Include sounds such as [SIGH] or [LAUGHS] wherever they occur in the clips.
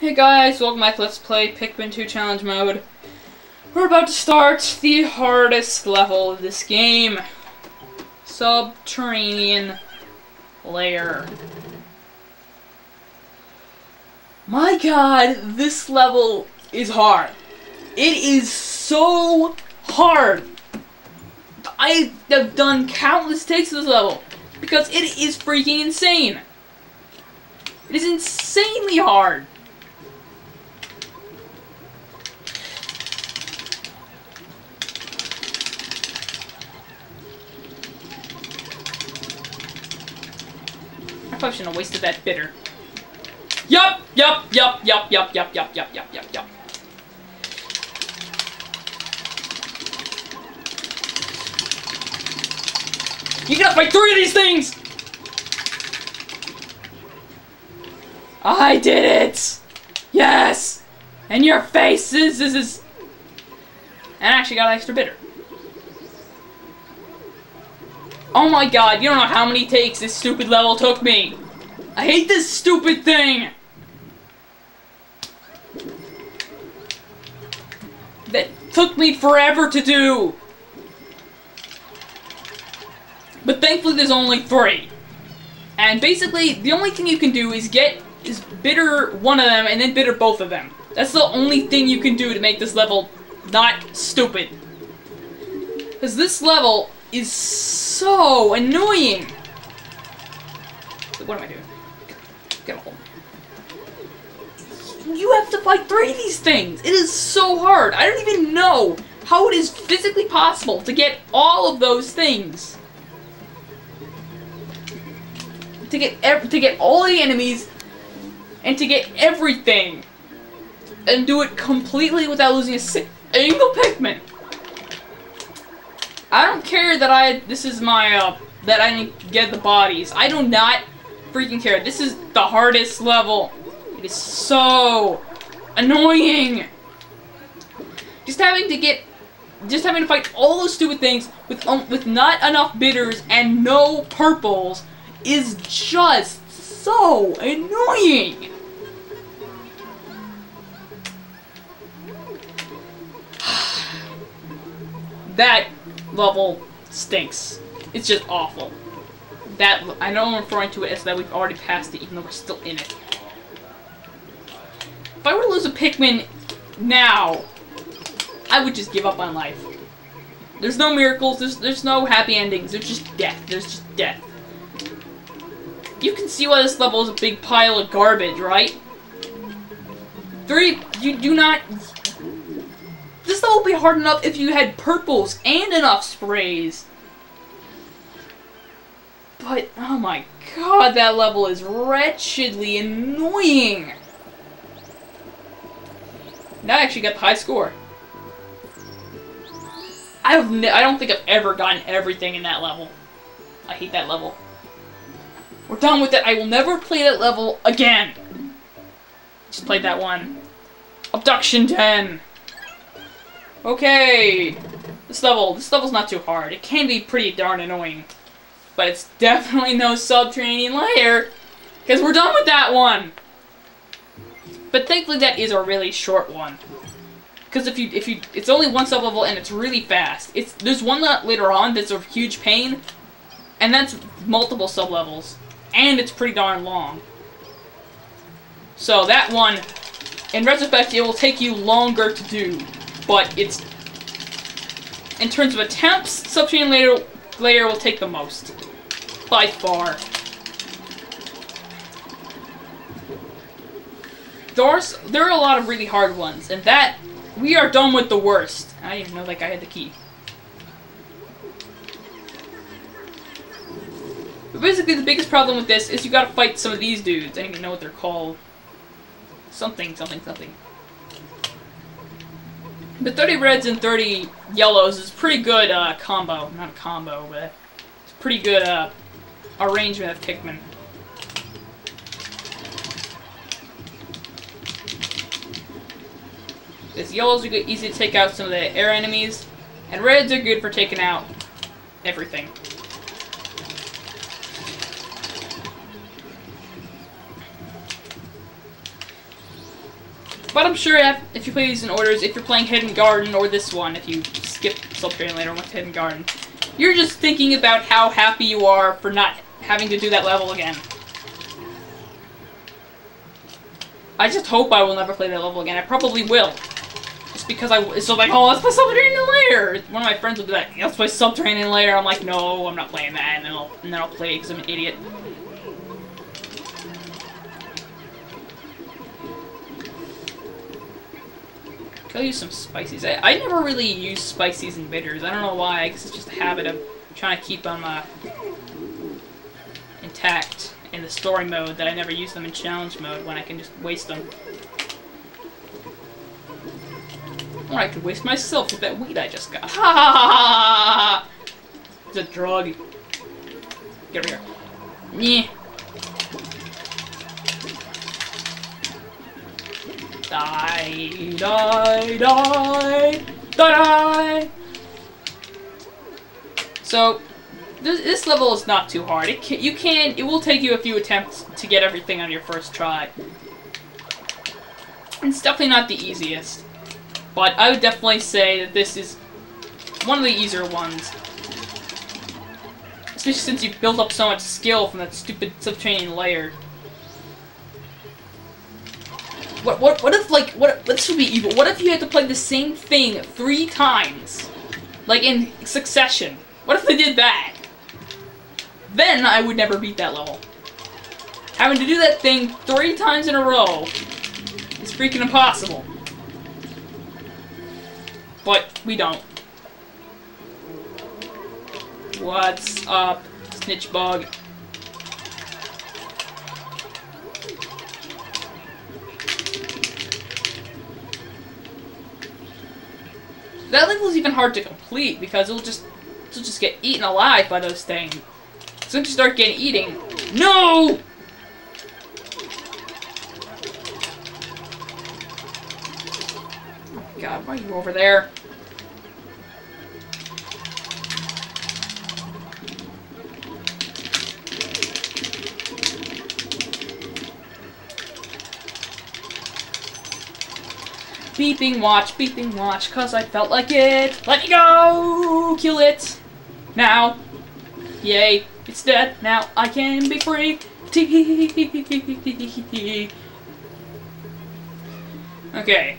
Hey guys, welcome back Let's Play Pikmin 2 Challenge Mode. We're about to start the hardest level of this game. Subterranean Lair. My god, this level is hard. It is so hard. I have done countless takes of this level because it is freaking insane. It is insanely hard. Probably shouldn't have wasted that bitter. Yup, yup, yup, yup, yup, yup, yup, yup, yup, yup, yup. You gotta fight three of these things! I did it! Yes! And your face is, is, is... And I actually got extra bitter. Oh my god, you don't know how many takes this stupid level took me! I hate this stupid thing! That took me forever to do! But thankfully there's only three. And basically, the only thing you can do is get is bitter one of them and then bitter both of them. That's the only thing you can do to make this level not stupid. Because this level is so annoying. What am I doing? Get hold. You have to fight three of these things. It is so hard. I don't even know how it is physically possible to get all of those things. To get to get all the enemies and to get everything and do it completely without losing a single Pikmin. I don't care that I, this is my, uh, that I didn't get the bodies. I do not freaking care. This is the hardest level. It is so annoying. Just having to get, just having to fight all those stupid things with, um, with not enough bitters and no purples is just so annoying. [SIGHS] that level stinks. It's just awful. That I know I'm referring to it as that we've already passed it, even though we're still in it. If I were to lose a Pikmin now, I would just give up on life. There's no miracles, there's, there's no happy endings, there's just death. There's just death. You can see why this level is a big pile of garbage, right? Three, you do not this level would be hard enough if you had purples and enough sprays. But, oh my god, that level is wretchedly annoying. Now I actually got the high score. I've I don't think I've ever gotten everything in that level. I hate that level. We're done with it. I will never play that level again. Just played that one. Abduction Den. Okay, this level, this level's not too hard. It can be pretty darn annoying, but it's [LAUGHS] definitely no subterranean lair. because we're done with that one. But thankfully that is a really short one. Because if you, if you, it's only one sub level and it's really fast. It's There's one later on that's a huge pain, and that's multiple sub levels. And it's pretty darn long. So that one, in retrospect, it will take you longer to do but it's in terms of attempts, Subterranean Lair, lair will take the most. By far. There's, there are a lot of really hard ones, and that, we are done with the worst. I didn't know that guy had the key. But basically, the biggest problem with this is you gotta fight some of these dudes. I don't even know what they're called. Something, something, something. But 30 reds and 30 yellows is pretty good uh, combo. Not a combo, but it's pretty good uh, arrangement of Pikmin. Because yellows are good, easy to take out some of the air enemies, and reds are good for taking out everything. But I'm sure if, if you play these in orders, if you're playing Hidden Garden or this one, if you skip Subterranean Lair and went to Hidden Garden, you're just thinking about how happy you are for not having to do that level again. I just hope I will never play that level again. I probably will. Just because I, it's so like, oh, let's play Subterranean Lair! One of my friends will be like, let's play Subterranean Lair. I'm like, no, I'm not playing that, and then I'll, and then I'll play because I'm an idiot. I'll use some spices. I, I never really use spices and bitters. I don't know why. I guess it's just a habit of trying to keep them uh, intact in the story mode that I never use them in challenge mode when I can just waste them. Or I could waste myself with that weed I just got. Ha ha ha! It's a drug. Get over here. Yeah. Die, die, die, die, So, this, this level is not too hard. It can, you can, it will take you a few attempts to get everything on your first try. It's definitely not the easiest. But I would definitely say that this is one of the easier ones. Especially since you've built up so much skill from that stupid subterranean lair. What, what, what if, like, what, this would be evil. What if you had to play the same thing three times? Like, in succession. What if they did that? Then I would never beat that level. Having to do that thing three times in a row is freaking impossible. But we don't. What's up, snitch That level is even hard to complete because it'll just it'll just get eaten alive by those things. So once you start getting eating, no! God, why are you over there? Beeping watch, beeping watch, cause I felt like it. Let me go! Kill it! Now. Yay, it's dead. Now I can be free. [LAUGHS] okay.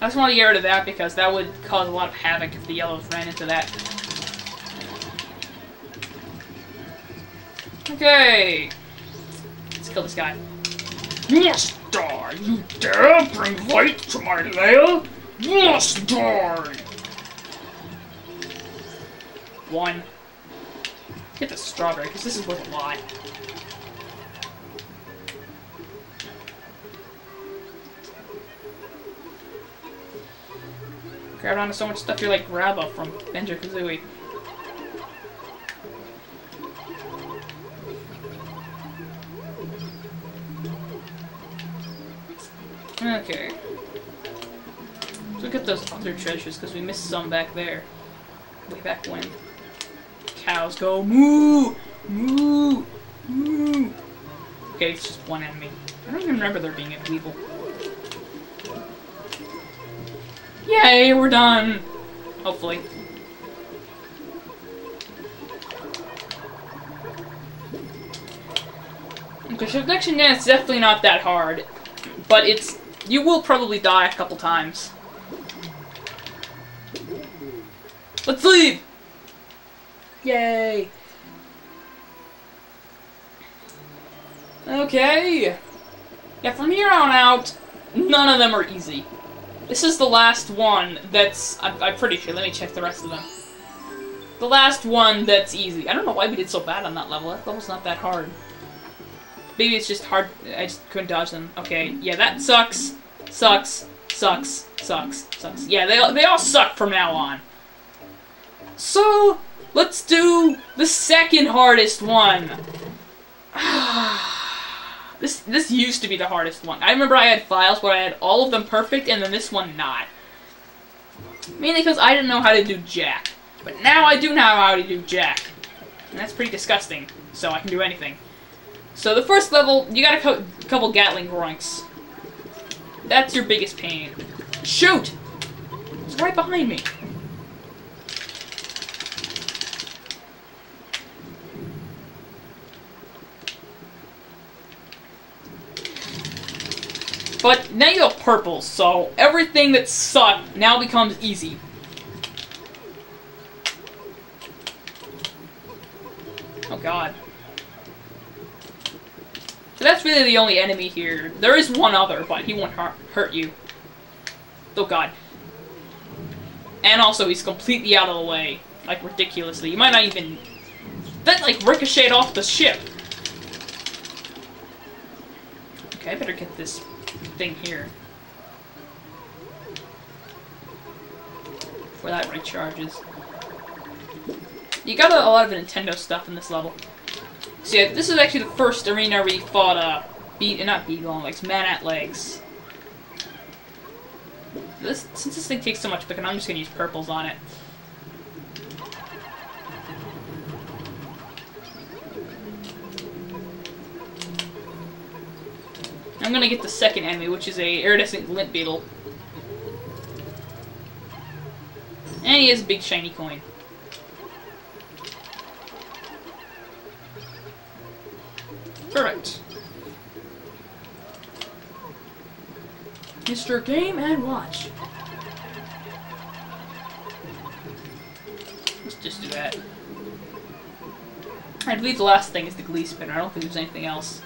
I just want to get rid of that because that would cause a lot of havoc if the yellows ran into that. Okay. Let's kill this guy. Must die! You dare bring light to my lair? Must die! One. Get the strawberry, because this is worth a lot. Grab onto so much stuff you're like Grabba from Banjo-Kazooie. Okay. Let's look at those other treasures, because we missed some back there. Way back when. Cows go moo! Moo! Moo! Okay, it's just one enemy. I don't even remember there being a weevil. Yay, we're done! Hopefully. Okay, so Connection Dance is definitely not that hard. But it's... You will probably die a couple times. Let's leave! Yay! Okay. Yeah, from here on out, none of them are easy. This is the last one that's... I'm, I'm, pretty sure. Let me check the rest of them. The last one that's easy. I don't know why we did so bad on that level. That level's not that hard. Maybe it's just hard. I just couldn't dodge them. Okay, yeah, that sucks. Sucks. Sucks. Sucks. Sucks. Yeah, they, they all suck from now on. So, let's do the second hardest one. This this used to be the hardest one. I remember I had files where I had all of them perfect and then this one not. Mainly because I didn't know how to do jack. But now I do know how to do jack. And that's pretty disgusting. So I can do anything. So the first level, you got a co couple Gatling groinks. That's your biggest pain. Shoot! It's right behind me. But now you have purple, so everything that sucked now becomes easy. Oh god. So that's really the only enemy here. There is one other, but he won't hurt, you. Oh god. And also, he's completely out of the way. Like, ridiculously. You might not even... That, like, ricocheted off the ship. Okay, I better get this thing here. Before that recharges. You got a, a lot of Nintendo stuff in this level. So yeah, this is actually the first arena we fought, uh, beat, not Beady Long Legs, man at legs. This, since this thing takes so much picking, I'm just gonna use purples on it. I'm gonna get the second enemy, which is a iridescent glint beetle. And he has a big shiny coin. Perfect. Mr. Game and Watch. Let's just do that. I believe the last thing is the glee spinner. I don't think there's anything else.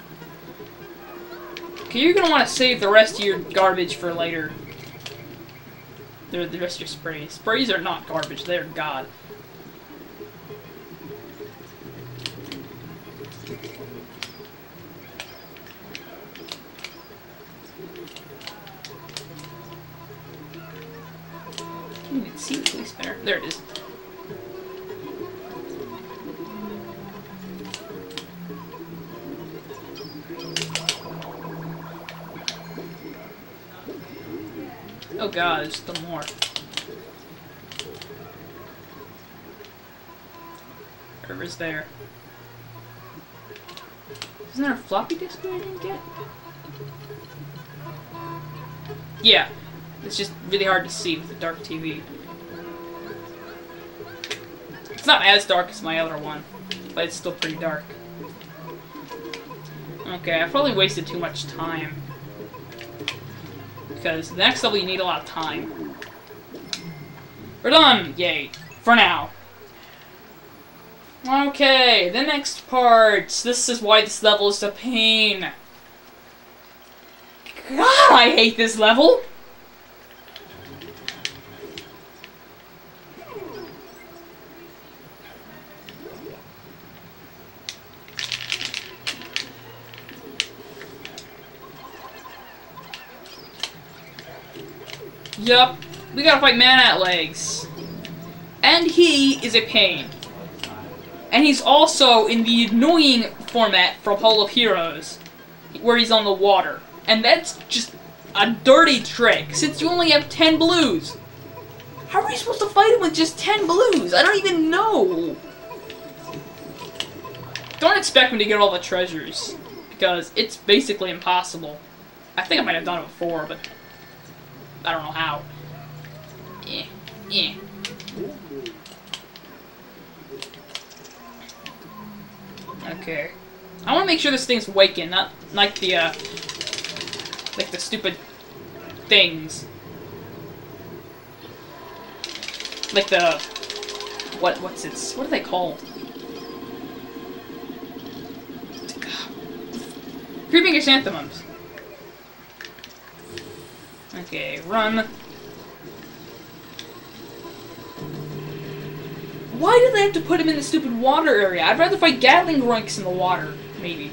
You're gonna want to save the rest of your garbage for later. The, the rest of your sprays. Sprays are not garbage, they're god. Hmm, Can't see. There it is. Oh god, there's still more. Whatever's there. Isn't there a floppy disk that I didn't get? Yeah. It's just really hard to see with the dark TV. It's not as dark as my other one, but it's still pretty dark. Okay, I probably wasted too much time because the next level you need a lot of time. We're done! Yay. For now. Okay, the next part. This is why this level is a pain. God, I hate this level! Yup, we gotta fight Man at Legs. And he is a pain. And he's also in the annoying format from Hall of Heroes, where he's on the water. And that's just a dirty trick, since you only have 10 blues. How are you supposed to fight him with just 10 blues? I don't even know. Don't expect me to get all the treasures, because it's basically impossible. I think I might have done it before, but I don't know how. Yeah. eh. Okay. I want to make sure this thing's waking, not like the, uh, like the stupid things. Like the, what, what's it, what are they called? Creeping chrysanthemums. Okay, run. Why do they have to put him in the stupid water area? I'd rather fight Gatling Groinks in the water, maybe.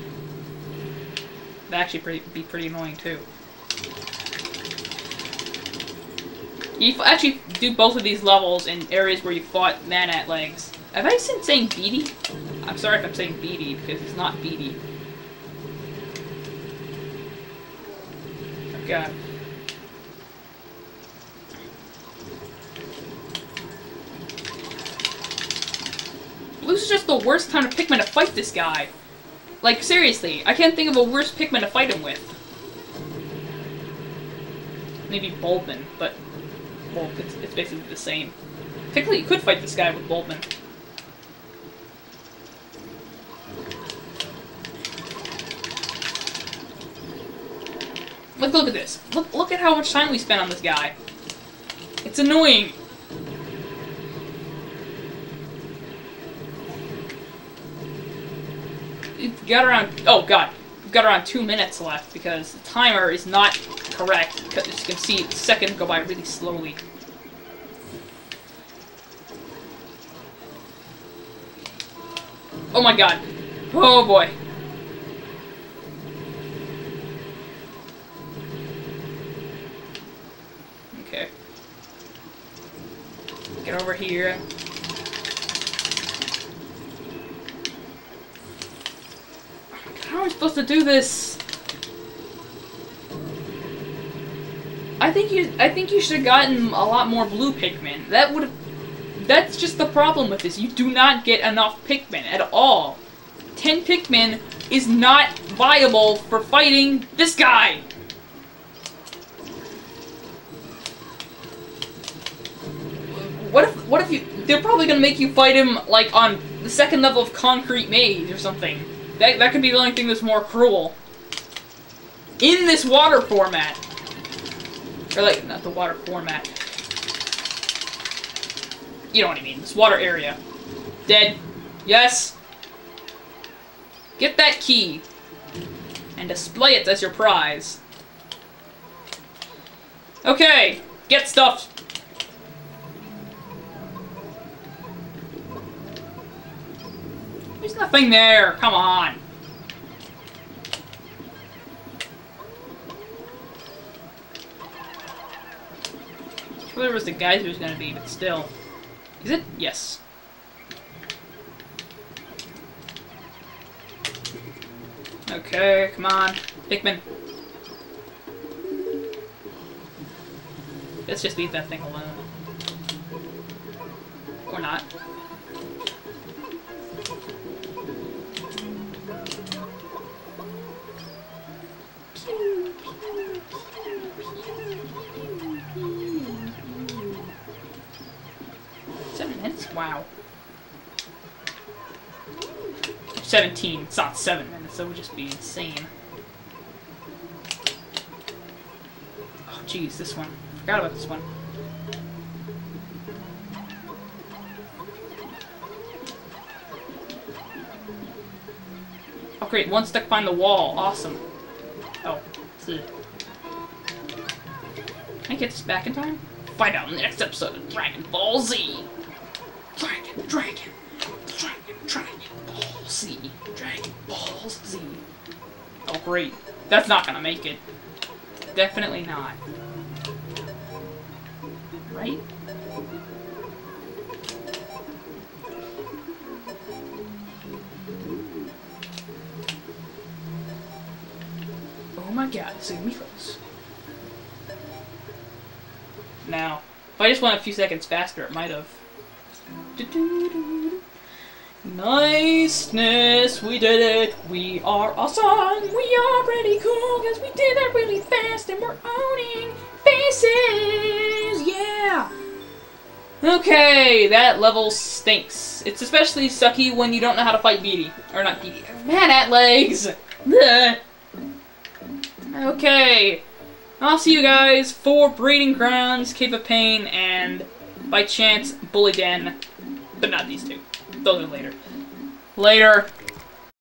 That'd actually pretty, be pretty annoying, too. You actually do both of these levels in areas where you fought man at legs. Have I been saying beady? I'm sorry if I'm saying beady, because it's not beady. god. Blue's just the worst time to Pikmin to fight this guy. Like, seriously, I can't think of a worse Pikmin to fight him with. Maybe Bulbmin, but, well, it's, it's basically the same. Technically, you could fight this guy with Bulbmin. Look, look at this. Look, look at how much time we spent on this guy. It's annoying. We've got around, oh god, we've got around two minutes left because the timer is not correct. As you can see, the seconds go by really slowly. Oh my god. Oh boy. Okay. Get over here. How am I supposed to do this? I think you I think you should have gotten a lot more blue Pikmin. That would that's just the problem with this. You do not get enough Pikmin at all. 10 Pikmin is not viable for fighting this guy. What if what if you they're probably gonna make you fight him like on the second level of concrete maze or something. That that could be the only thing that's more cruel. In this water format. Or like not the water format. You know what I mean. This water area. Dead. Yes. Get that key. And display it as your prize. Okay. Get stuffed. Nothing there. Come on. Sure was the guys who's gonna be, but still. Is it? Yes. Okay, come on. Pikmin. Let's just leave that thing alone. Or not. Wow. 17. It's not seven minutes. That would just be insane. Oh, jeez, this one. Forgot about this one. Oh, great. One stuck behind the wall. Awesome. Oh. Can I get this back in time? Find out in the next episode of Dragon Ball Z. Dragon, Dragon, Dragon, Ball Z. Dragon Ball Z. Oh, great. That's not gonna make it. Definitely not. Right? Oh my god, be close. Now, if I just went a few seconds faster, it might have. Niceness, we did it. We are awesome. We are pretty cool because we did that really fast and we're owning faces. Yeah. Okay, that level stinks. It's especially sucky when you don't know how to fight Beady. Or not Beady. Man at legs. Okay. I'll see you guys for Breeding Grounds, Cave of Pain, and by chance, Bully Den. But not these two. Those are later. Later.